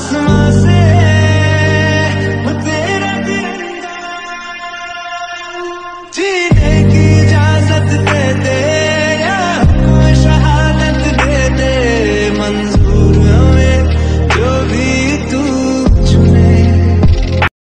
smile.